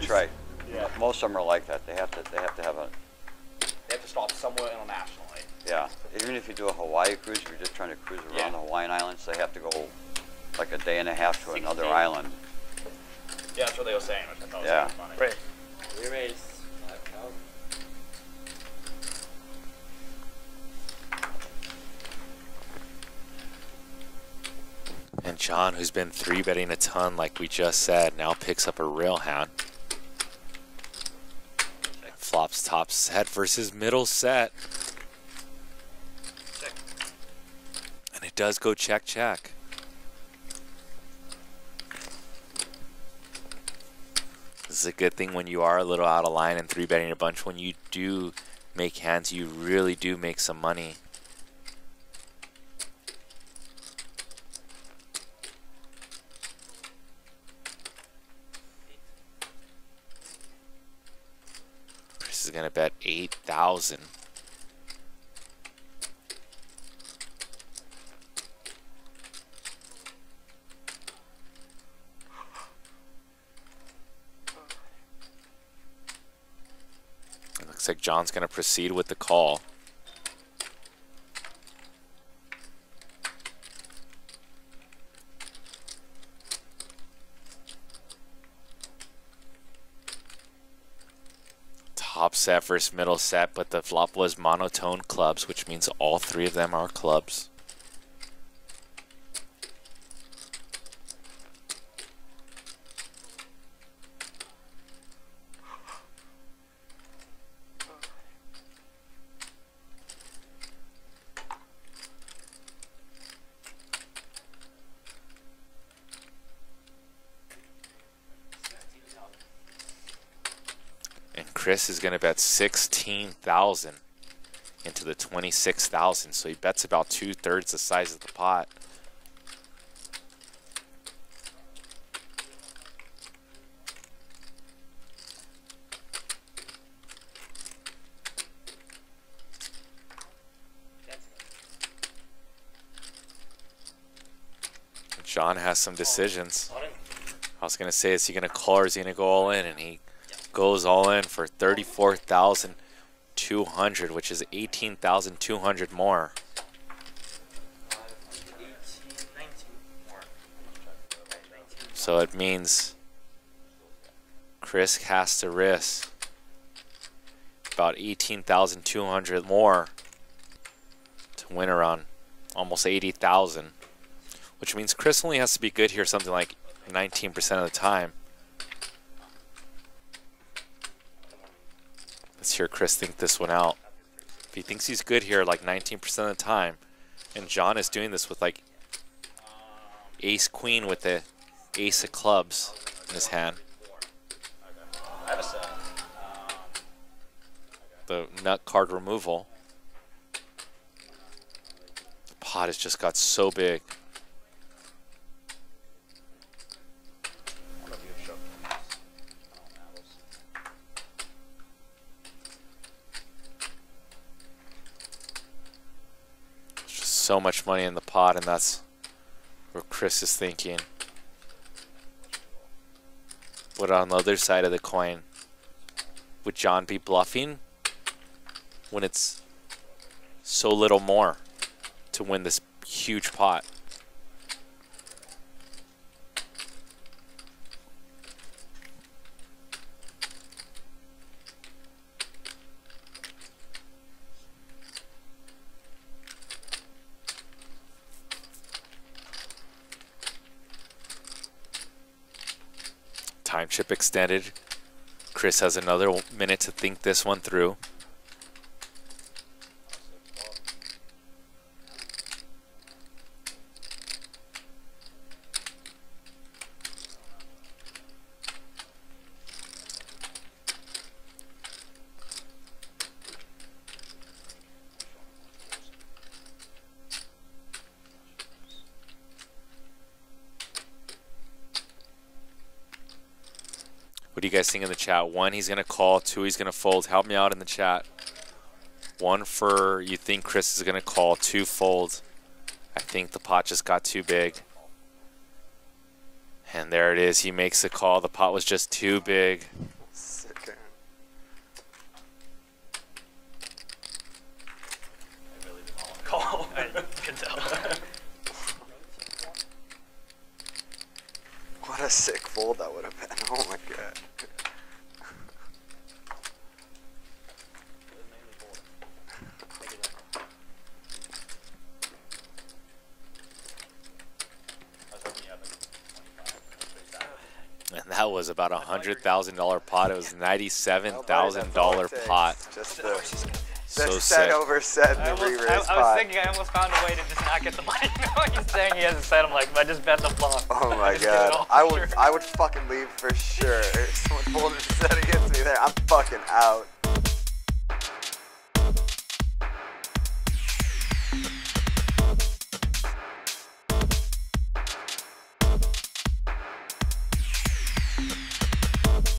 That's right. Yeah. Most of them are like that. They have to. They have to have a. They have to stop somewhere internationally. Yeah. Even if you do a Hawaii cruise, if you're just trying to cruise around Yeah. the Hawaiian Islands, they have to go like a day and a half to another island. Yeah, that's what they were saying, which I thought was Yeah. kind of funny. Right. We raised five thousand. And Jon, who's been three betting a ton, like we just said, now picks up a real hand. Flops top set versus middle set. And it does go check, check. This is a good thing when you are a little out of line and three betting a bunch. When you do make hands, you really do make some money. Is gonna bet eight thousand. It looks like Jon's gonna proceed with the call. Top set versus middle set, but the flop was monotone clubs, which means all three of them are clubs. Chris is going to bet 16,000 into the 26,000. So he bets about two thirds the size of the pot. Jon has some decisions. I was gonna say, is he gonna call or is he gonna go all in? And he goes all in for thirty-four thousand two hundred, which is eighteen thousand two hundred more. So it means Chris has to risk about eighteen thousand two hundred more to win around almost eighty thousand, which means Chris only has to be good here something like nineteen percent of the time. Let's Chris think this one out. If he thinks he's good here like 19% of the time, and Jon is doing this with like ace queen with the ace of clubs in his hand, the nut card removal. The pot has just got so big. So much money in the pot, and that's where Chris is thinking. But on the other side of the coin, would Jon be bluffing when it's so little more to win this huge pot? Time chip extended. Chris has another minute to think this one through. What do you guys think in the chat? One, he's going to call. Two, he's going to fold. Help me out in the chat. One for you think Chris is going to call. Two, fold. I think the pot just got too big. And there it is. He makes the call. The pot was just too big. Call. I can tell. What a sick fold that would have been. Oh my god. I was hoping you had like 25. Pretty sad. And that was about a hundred thousand dollar pot. It was ninety-seven Nobody, thousand that's all dollar it takes. pot. Just the, the So set sick. over set I, and the almost, re-raise I, I was pot. thinking I almost found a way to just not get the money. No, he's saying he hasn't said. I'm like, I just bet the flop. Oh my just get it god. I would sure. I would fucking leave for sure. Someone pulled a set against me there. I'm fucking out.